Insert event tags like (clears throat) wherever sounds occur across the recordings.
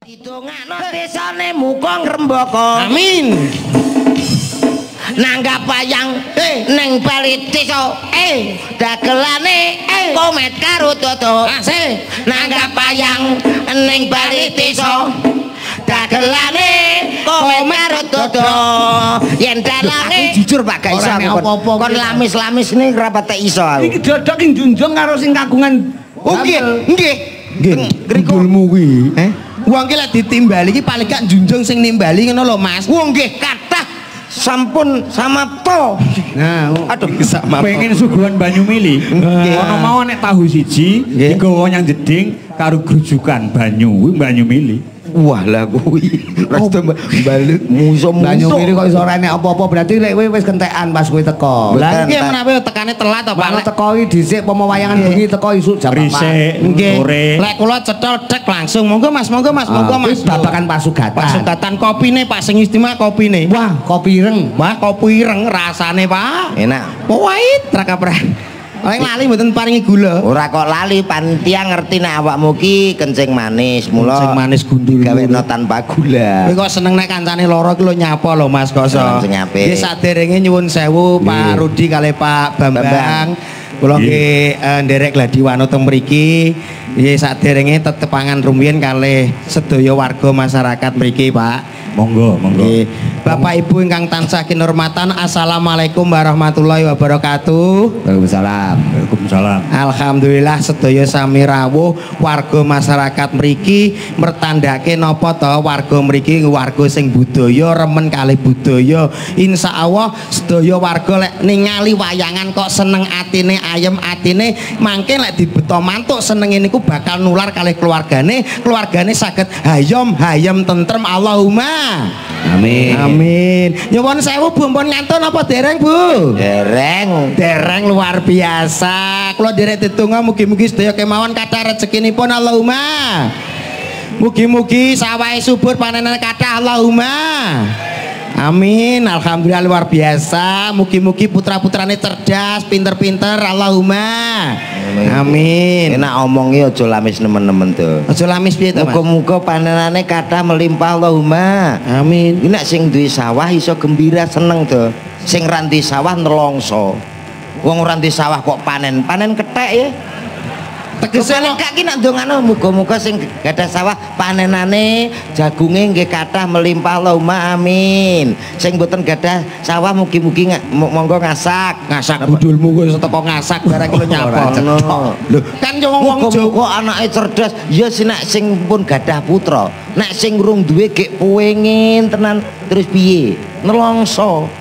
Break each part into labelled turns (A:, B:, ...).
A: Didongakno desane muka ngrembaka.
B: Amin.
A: Nanggap wayang
B: Eh.
A: ning bali desa. Eh, dagelane
B: Eh.
A: komet karo toto.
B: Asih.
A: Nanggap wayang ning bali desa. Dagelane komet karo toto. Yen dalange
C: jujur Pak gak iso aku, kon.
A: apa-apa
C: kon lamis-lamis ini ora patek iso aku.
D: Iki dodok sing junjung karo sing kagungan.
C: Oh nggih, nggih.
B: Gundulmu kuwi.
C: Eh?
B: Wong ki lek ditimbali iki paling gak junjung sing nimbali ngono lho, Mas.
C: Wong nggih kathah sampun samapta.
D: Nah,
C: Aduh,
B: sama
D: pengen suguhan banyu mili.
C: Nggih.
D: Ono mau nek tahu siji, digawa nyang jeding karo grujukan banyu, kuwi banyu mili.
C: Wah lah kuwi. Resto balik musuh-musuh.
D: Banyu mili kok iso ora apa-apa berarti lek kowe wis kentekan pas kowe teko.
B: Lah iki menawa tekane telat to, Pak. Lek-
D: teko iki dhisik pomo wayangan bengi teko isuk jam
B: Nggih.
D: 4. Sore.
B: Lek kula cetol dek langsung. Monggo Mas, monggo Mas, monggo
D: Ah,
B: Mas.
D: babakan pasugatan.
B: Pasugatan kopine Pak sing istimewa kopine.
D: Wah, kopi ireng.
B: Wah, kopi ireng rasane, Pak.
C: Enak.
B: Pahit trakapra. Paling lali mboten paringi gula.
C: Ora kok lali panitia ngerti nek awakmu ki kencing manis. Mula
B: Kencing manis gundul.
C: Gaweno tanpa gula.
B: Kowe kok seneng nek kancane loro ki lho nyapa lho Mas Koso. Nggih saderenge nyuwun sewu Pak Rudi kali Pak Bambang.
C: Bambang.
B: Kula nggih eh, nderek gladiwano teng mriki. Nggih saderenge tetepangan rumiyin kalih sedaya warga masyarakat mriki, Pak.
D: Monggo, monggo.
B: Nggih. Bapak Ibu ingkang tansah kinurmatan, Assalamualaikum warahmatullahi wabarakatuh.
D: Waalaikumsalam. Waalaikumsalam.
B: Alhamdulillah sedaya sami rawuh warga masyarakat mriki mertandake napa to warga mriki warga sing budaya remen kalih budaya insyaallah sedaya warga lek ningali wayangan kok seneng atine ayem atine mangke lek dibeto mantuk senenge niku bakal nular kalih keluargane keluargane saged hayom hayem tentrem Allahumma
D: Amin.
B: amin nyuwun sewu Bu mpun ngantun apa dereng Bu
C: Dereng.
B: Dereng luar biasa. Kula derek tetungga mugi-mugi sedaya kemawon kathah rezekinipun Allahumma. Mugi-mugi sawahe subur panenan kathah Allahumma. Amin. Alhamdulillah luar biasa. Mugi-mugi putra-putrane cerdas, pinter-pinter Allahumma. Amin.
C: Enak omongnya aja lamis nemen-nemen tuh.
B: Aja lamis piye to, Mas?
C: Muga-muga panenane kathah melimpah Allahumma.
B: Amin.
C: Iki nek sing duwe sawah iso gembira seneng to. Sing ra sawah nelongso. Wong ora sawah kok panen, panen kethek ya.
B: Tegese
C: Tegese nek ki nak ndongano muga-muga sing gadah sawah panenane jagunge nggih kathah melimpah Allahumma amin. Sing boten gadah sawah mugi-mugi monggo ngasak.
B: ngasak budulmu kok teko ngasak barang kula nyapa.
C: Ngono.
B: Lho, kan yo wong Jawa
C: anake cerdas ya sing nek sing pun gadah putra. Nek sing urung duwe gek puwengin tenan terus piye? Nelongso.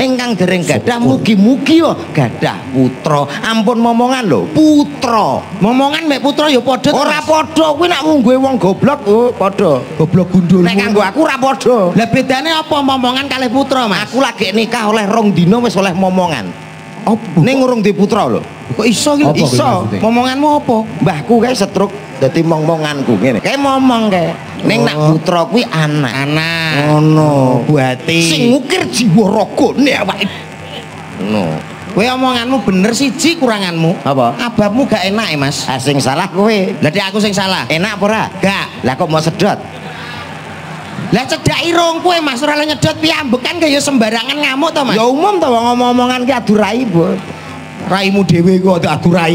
C: Ingkang dereng gadah mugi-mugi yo gadah putra. Ampun momongan lho, putra.
B: momongan mek putra ya padha
C: Ora padha kuwi nek mungguhe wong goblok oh padha.
B: goblok gundulmu.
C: Nek kanggo aku ora padha.
B: Lah bedane apa momongan kalih putra, Mas?
C: Aku lagi nikah oleh rong dino wis oleh momongan.
B: Apa?
C: Ning urung di putra lho.
B: kok iso iki? Iso. Momonganmu apa?
C: Mbahku kae setruk dadi mong-monganku ngene. Kae momong kae. Ning nak
B: Oh.
C: putra kuwi anak.
B: Anak.
C: Ngono.
B: Buati.
C: Sing ngukir jiwa ragane awake. Ngono.
B: Kowe omonganmu bener siji kuranganmu.
C: Apa?
B: Ababmu gak enak Mas.
C: Ah sing salah kowe.
B: Lah aku sing salah.
C: Enak apa ora?
B: Gak.
C: Lah kok mau sedot?
B: Lah cedak irung kowe Mas ora nyedot piyambek kan kaya sembarangan ngamuk to, Mas.
C: Ya umum to wong ngomong-omongan ki adu rai, Bu.
B: raimu dhewe kok aturai.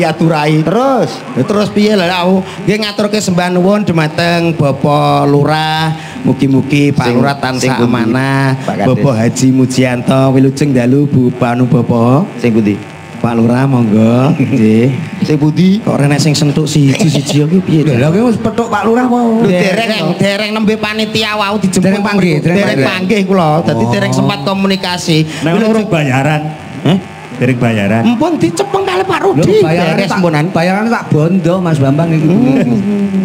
C: Terus
B: Ya, terus piye lah aku nggih ngaturke sembah nuwun dumateng Bapak Lurah mugi-mugi Pak Lurah tansah amanah. Bapak Haji Mujianto wilujeng dalu Bu Panu Bapak
C: sing pundi?
B: Pak Lurah monggo nggih
C: Sing pundi?
B: kok rene sing sentuk siji-siji iki piye to
D: Lha kowe wis petuk Pak Lurah?
C: Lu
B: dereng
C: dereng.
B: nembe panitia wau dijemput
D: Dereng panggih, dereng panggih.
B: kula dadi
D: Oh.
B: dereng sempat komunikasi
D: Nek bayaran.
B: Hah?
D: Derek bayaran.
B: Empun dicepeng kali Pak
D: Lho
B: Rudi
D: bayaran
B: mpunan
D: bayaran tak bondo Mas Bambang iki.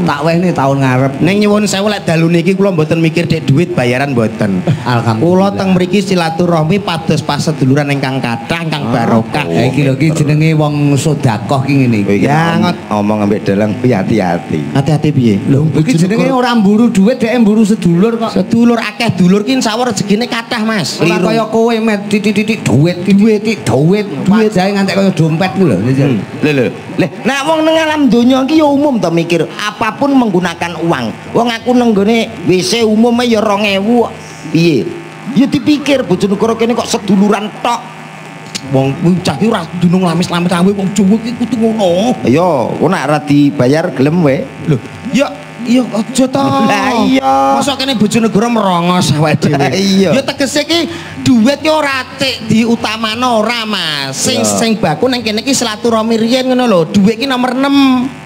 D: Tak wehne tahun ngarep.
B: Neng nyuwun sewu lek dalu niki kula mboten mikir dek duit bayaran mboten. Kula
D: Alhamdulillah.
B: teng mriki silaturahmi pados paseduluran ingkang kathah ingkang barokah.
D: Ya iki lho iki jenenge wong sedekah ki ngene iki.
B: Ya,
C: ngomong ambek dalang kuwi hati-hati.
B: Hati-hati piye?
D: Lho iki jenenge ora mburu duit dhek mburu sedulur kok.
B: Sedulur akeh dulur ki insyaallah rezekine kathah Mas.
D: Ora kaya kowe met titik-titik duit duit duit duit duit jae ngantek kaya dompet ku lho.
C: Hmm. Lho lho. Leh, nek wong nang alam donya iki ya umum to mikir apa pun menggunakan uang. Wong aku nang gone WC umumnya ya 2000 kok. Piye? Ya dipikir bojo negara kene kok seduluran tok.
B: Wong cah ki ora dunung lamis-lamis awe wong Jawa ki kudu ngono.
C: Ayo, kok nek ora dibayar gelem wae.
B: Lho, ya iya aja to.
C: Lah iya.
B: Masa kene bojonegoro merongos awake dhewe.
C: Iya.
B: Ya tegese ki duit ki ora tik diutamano ora Mas. Sing
C: Iya.
B: sing baku nang kene ki silaturahmi riyen ngono lho. Duit ki nomor 6.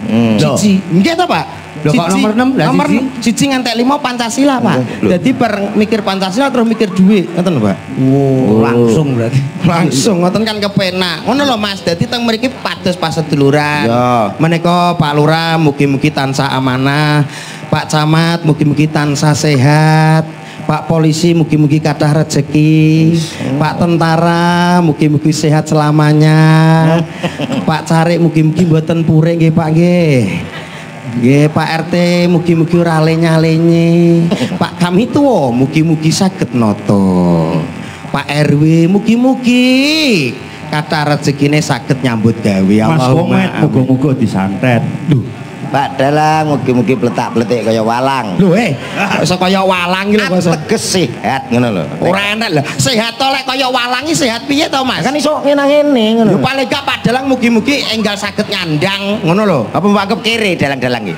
C: Hmm.
B: Siji. Nggih to, Pak?
D: Lho, kok nomor enam? Lah,
B: Nomor
D: siji?
B: ngantek 5 Pancasila, Pak. Jadi bareng mikir Pancasila terus mikir duit, ngoten Pak.
D: Oh, langsung berarti. (laughs)
B: langsung. Ngoten kan kepenak. Ngono lho Mas. Dadi teng mriki pados pas seduluran
C: Ya.
B: menika Pak Lurah mugi-mugi tansah amanah. Pak Camat mugi-mugi tansah sehat. Pak Polisi mugi-mugi kathah rezeki Pak Tentara mugi-mugi sehat selamanya. (laughs) Pak Carik mugi-mugi mboten pure nggih Pak nggih Nggih Pak RT mugi-mugi ora lenye-lenye. (laughs) Pak kami tuwa mugi-mugi saged noto. Pak RW mugi-mugi kata rezekine saged nyambut gawe
E: Mas Komet muga-muga disantet. Duh,
C: Pak Dalang mugi-mugi pletak-pletik kaya walang.
B: Lho eh iso kaya walang iki lho kok iso.
C: Ateges sehat ngono lho.
B: Ora enak lho. Sehat to lek kaya walang iki sehat piye to Mas?
C: Kan iso ngene-ngene ngono.
B: Yo paling gak padalang mugi-mugi enggal saged nyandang ngono lho.
C: Apa mbak kiri dalang-dalang iki?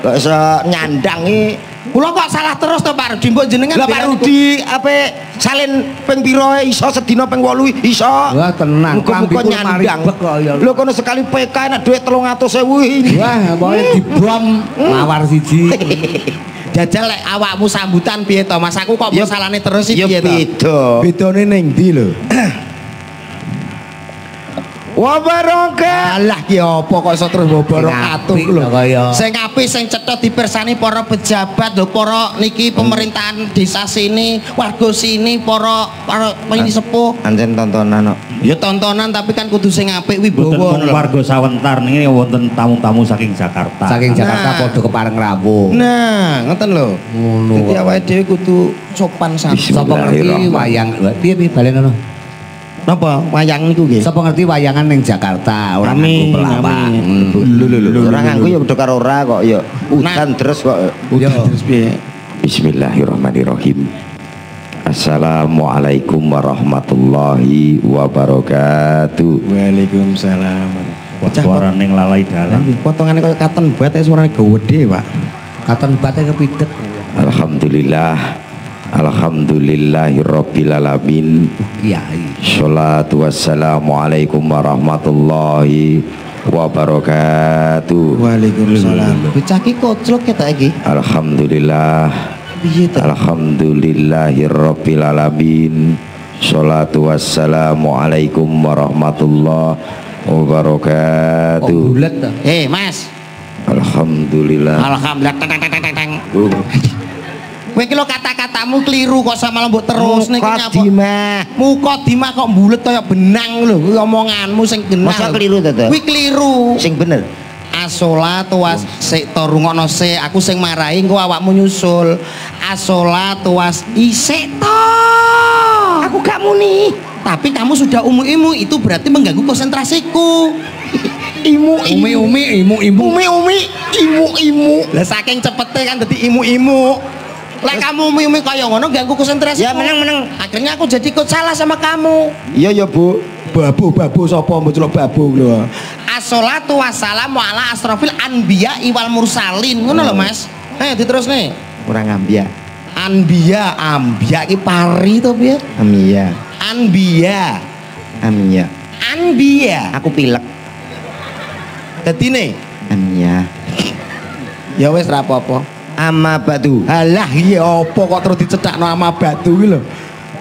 C: Kok iso nyandang iki?
B: Kula kok salah terus to Pak Rudi mbok jenengan
C: Lah Pak Rudi apa salin ping piro iso sedina ping 8 iso.
D: Wah, tenang. Klambiku
C: nyandang.
D: ya.
C: Lho kono sekali PK enak duit 300.000 ini.
D: Wah, pokoke dibom mawar siji. (laughs)
B: Jajal lek awakmu sambutan piye to Mas? Aku kok
C: Ya-
B: masalahnya terus iki
C: Ya
B: piye to?
C: beda.
B: Bedane ning ndi lho? (clears throat)
C: Wa barokah.
B: Alah ki apa kok iso terus boboro katu
D: apik
B: lho. Sing apik sing cetha dipersani para pejabat lho para niki pemerintahan desa sini, warga sini, para para ini sepuh.
C: Anjen tontonan kok.
B: Ya tontonan tapi kan kudu sing apik wibawa.
E: warga Sawentar niki wonten tamu-tamu saking Jakarta.
D: Saking Jakarta
B: Nah.
D: padha kepareng rawuh.
B: Nah, ngoten lho.
D: Ngono.
B: Dadi awake dhewe kudu sopan santun.
D: Sapa ngerti wayang piye piye balen ngono.
B: Napa wayang niku nggih?
D: Sapa ngerti wayangan ning Jakarta ora nganggo pelawak.
C: Lho lho lho. Ora nganggo ya padha karo ora kok ya. Udan
B: Nah.
C: terus kok.
B: Udah terus piye?
C: Bismillahirrahmanirrahim. Assalamualaikum warahmatullahi wabarakatuh.
B: Waalaikumsalam.
E: Suara ning lalai dalan.
B: Potongane koyo katon bat ya suarane gede, Pak.
D: Katon bate kepidet.
C: Alhamdulillah. Alhamdulillahirabbil alamin.
D: Kiai.
C: Sholatu wassalamu alaikum warahmatullahi wabarakatuh.
B: Waalaikumsalam. Bocah ki koclok ketok iki.
C: Alhamdulillah.
B: Piye to?
C: Alhamdulillahirabbil alamin. Sholatu wassalamu alaikum warahmatullahi wabarakatuh.
D: bulet to?
B: Eh, Mas.
C: Alhamdulillah.
B: Alhamdulillah. Teng, teng, teng, teng, teng. Kowe iki lho kata-katamu keliru kok sama lembut terus niki nyapa?
C: Mukadimah.
B: Mukodimah kok bulet kaya benang lho omonganmu sing genah.
C: Masa keliru to?
B: Kuwi keliru.
C: Sing bener.
B: Asolatu was sik to rungokno se aku sing marahi engko awakmu nyusul. Asolatu was isik to.
C: Aku gak muni.
B: Tapi kamu sudah umu-imu itu berarti mengganggu konsentrasiku.
C: Imu
D: Umi umi imu imu.
C: Umi umi imu imu.
B: Lah saking cepete kan dadi imu-imu. Lah kamu umi-umi kaya ngono ganggu konsentrasi.
C: Ya, meneng, meneng.
B: Akhirnya aku jadi ikut salah sama kamu.
C: Iya ya Bu.
B: Babu babu sapa mbok babu lho. Assalatu wassalamu ala asrofil anbiya wal mursalin. Ngono lho Mas. Eh diterus nih.
C: Kurang ambia.
B: Anbiya, ambiya ki pari to piye?
C: Amia.
B: Anbiya.
C: Amia.
B: Anbiya.
C: Aku pilek.
B: Dadi nih,
C: Amia.
B: ya wis ra apa-apa.
C: Ama batu.
B: Halah iya apa kok terus dicethakno ama batu ki lho.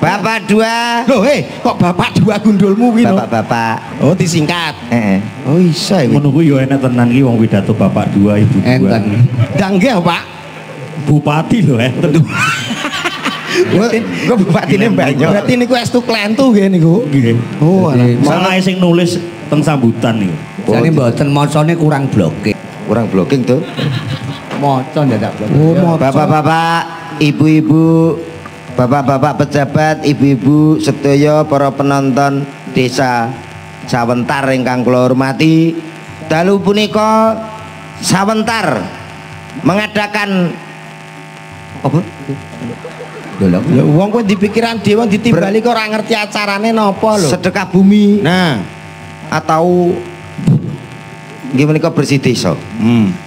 C: Bapak dua.
B: Loh, eh, kok bapak dua gundulmu kuwi lho?
C: Bapak-bapak.
B: Oh, disingkat.
C: Heeh.
B: Oh, iso iki.
E: Menunggu yo enak tenan iki wong pidato bapak dua ibu dua.
D: Enten.
B: Danggeh, Pak.
E: Bupati lho enten.
C: Gue bupati ini banyak.
B: Berarti niku estu klentu nggih niku.
E: Nggih.
B: Oh, alah.
E: Salah sing nulis teng sambutan niku.
D: Jane mboten macane kurang bloke.
C: Kurang blocking tuh.
D: Maca dadak bloke.
B: Oh, maca.
C: Bapak-bapak, ibu-ibu, bapak-bapak pejabat, ibu-ibu, sedaya para penonton Desa Sawentar ingkang kula hormati, dalu punika Sawentar mengadakan apa?
D: Dolong.
B: Ya wong kowe dipikiran dhewe ditimbali kok ora ngerti acarane napa lho.
C: Sedekah bumi
B: Nah,
C: atau nggih menika bersih desa.
B: hmm.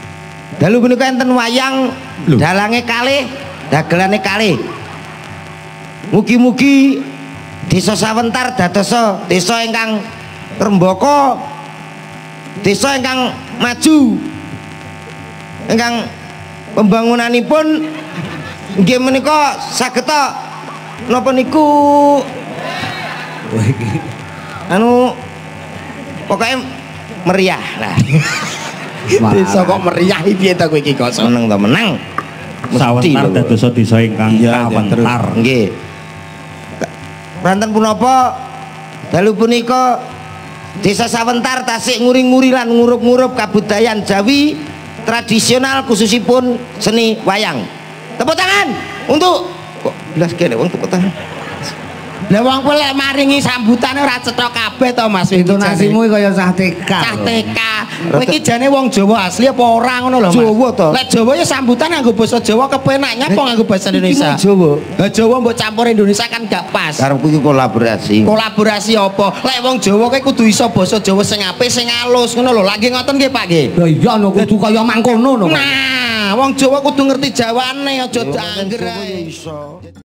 C: Dalu punika enten wayang
B: Lho.
C: dalange kalih, dagelane kalih. Mugi-mugi desa Sawentar dadosa desa ingkang rembaka, desa ingkang maju. Ingkang pembangunanipun nggih menika saged napa niku anu pokoknya meriah lah. (laughs)
B: Desa kok meriah piye ta kowe iki kok?
C: Menang to menang. Mesti
E: Sawentar
C: lho.
E: dadosa desa ingkang
B: Iya, iya, terus.
E: kawentar.
C: Nggih. Ranten punapa dalu punika Desa Sawentar tasik nguri-nguri lan ngurup-ngurup kabudayan Jawi tradisional khususipun seni wayang. Tepuk tangan untuk kok belas kene wong tepuk tangan.
B: Lah wong lek maringi sambutane ora cetha kabeh to Mas.
D: Intonasimu kaya cah TK.
B: Cah TK. Kowe iki jane wong Jawa asli apa ora ngono lho Mas?
C: Jawa to.
B: Lek Jawa ya sambutan nganggo basa Jawa kepenaknya apa nganggo bahasa Indonesia?
C: Iki Jawa.
B: Lah Jawa mbok campur Indonesia kan gak pas.
C: Karepku iki kolaborasi.
B: Kolaborasi apa? Lek wong Jawa kowe kudu iso basa Jawa sing apik sing alus ngono lho. Lagi ngoten nggih Pak nggih.
D: Lah iya no kudu kaya mangkono no.
B: Nah, wong Jawa kudu ngerti Jawane aja
C: Yo,
B: angger
C: Jawa ya iso.